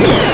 Yeah!